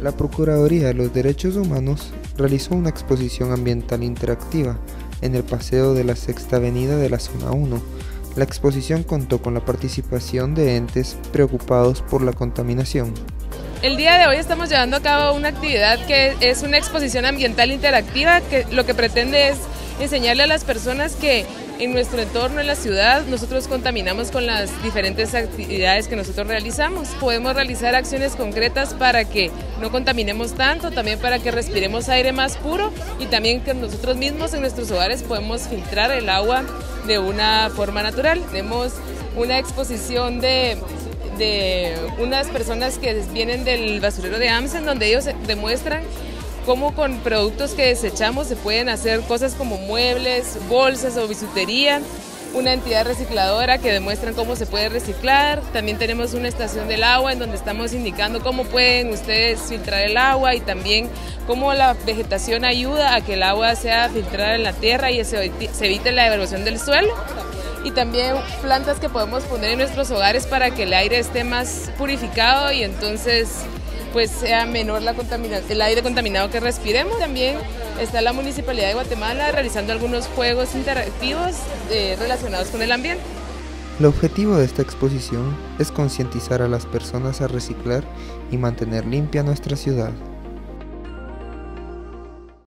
La Procuraduría de los Derechos Humanos realizó una exposición ambiental interactiva en el Paseo de la Sexta Avenida de la Zona 1. La exposición contó con la participación de entes preocupados por la contaminación. El día de hoy estamos llevando a cabo una actividad que es una exposición ambiental interactiva que lo que pretende es enseñarle a las personas que en nuestro entorno, en la ciudad, nosotros contaminamos con las diferentes actividades que nosotros realizamos. Podemos realizar acciones concretas para que no contaminemos tanto, también para que respiremos aire más puro y también que nosotros mismos en nuestros hogares podemos filtrar el agua de una forma natural. Tenemos una exposición de de unas personas que vienen del basurero de Amsen, donde ellos demuestran cómo con productos que desechamos se pueden hacer cosas como muebles, bolsas o bisutería, una entidad recicladora que demuestran cómo se puede reciclar. También tenemos una estación del agua en donde estamos indicando cómo pueden ustedes filtrar el agua y también cómo la vegetación ayuda a que el agua sea filtrada en la tierra y se evite la erosión del suelo. Y también plantas que podemos poner en nuestros hogares para que el aire esté más purificado y entonces pues sea menor la contaminación, el aire contaminado que respiremos. También está la Municipalidad de Guatemala realizando algunos juegos interactivos eh, relacionados con el ambiente. El objetivo de esta exposición es concientizar a las personas a reciclar y mantener limpia nuestra ciudad.